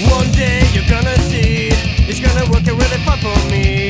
One day you're gonna see, it's gonna work out really fine for me.